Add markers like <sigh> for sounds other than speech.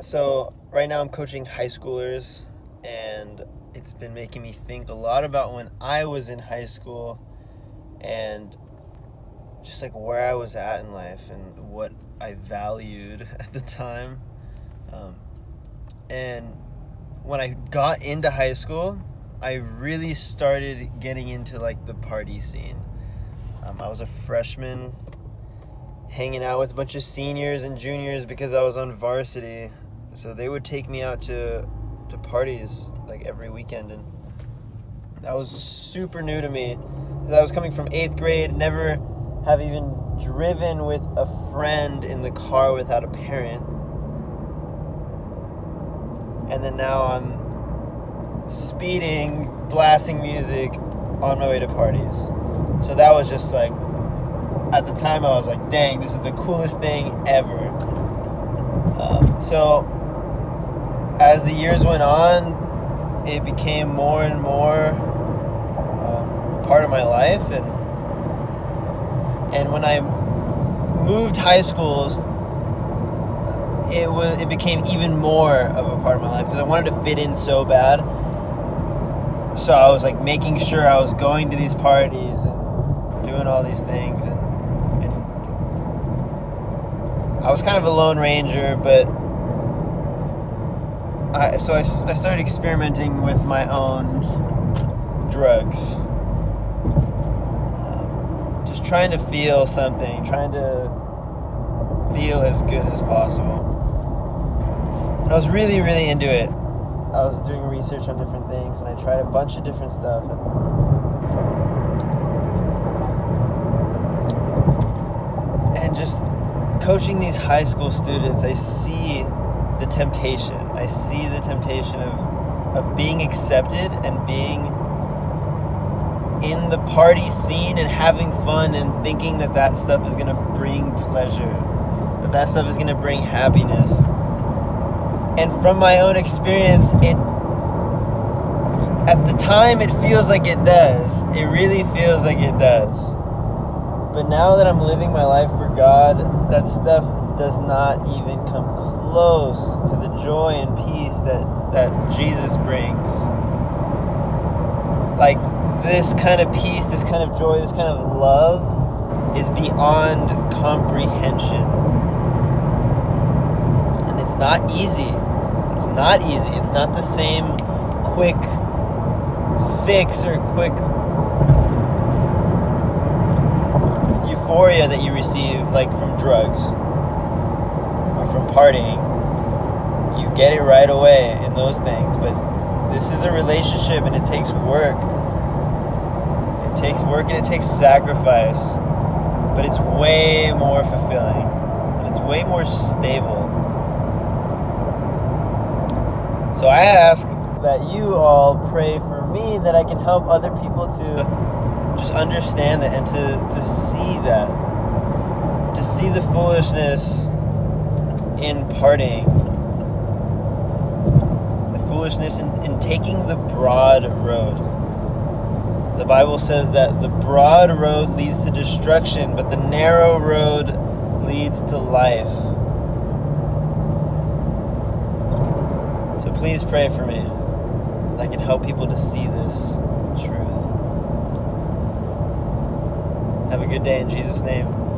so right now I'm coaching high schoolers, and it's been making me think a lot about when I was in high school, and just like where I was at in life and what I valued <laughs> at the time. Um, and when I got into high school, I really started getting into like the party scene. Um, I was a freshman hanging out with a bunch of seniors and juniors because I was on varsity. So they would take me out to to parties like every weekend and that was super new to me. I was coming from 8th grade, never have even driven with a friend in the car without a parent. And then now I'm speeding, blasting music on my way to parties. So that was just like at the time I was like, dang, this is the coolest thing ever. Uh, so as the years went on, it became more and more um, a part of my life, and and when I moved high schools, it was it became even more of a part of my life because I wanted to fit in so bad. So I was like making sure I was going to these parties and doing all these things and I was kind of a lone ranger, but I, so I, I started experimenting with my own drugs. Um, just trying to feel something, trying to feel as good as possible. And I was really, really into it. I was doing research on different things, and I tried a bunch of different stuff. And, and just coaching these high school students, I see the temptation. I see the temptation of, of being accepted and being in the party scene and having fun and thinking that that stuff is going to bring pleasure, that that stuff is going to bring happiness. And from my own experience, it at the time it feels like it does. It really feels like it does. But now that I'm living my life for God, that stuff does not even come close to the joy and peace that, that Jesus brings. Like this kind of peace, this kind of joy, this kind of love is beyond comprehension. And it's not easy. It's not easy. It's not the same quick fix or quick euphoria that you receive, like from drugs or from partying, you get it right away in those things. But this is a relationship and it takes work. It takes work and it takes sacrifice. But it's way more fulfilling and it's way more stable. So I ask that you all pray for me that I can help other people to just understand that and to, to see that. To see the foolishness in parting. The foolishness in, in taking the broad road. The Bible says that the broad road leads to destruction, but the narrow road leads to life. So please pray for me. I can help people to see this truth. Have a good day in Jesus' name.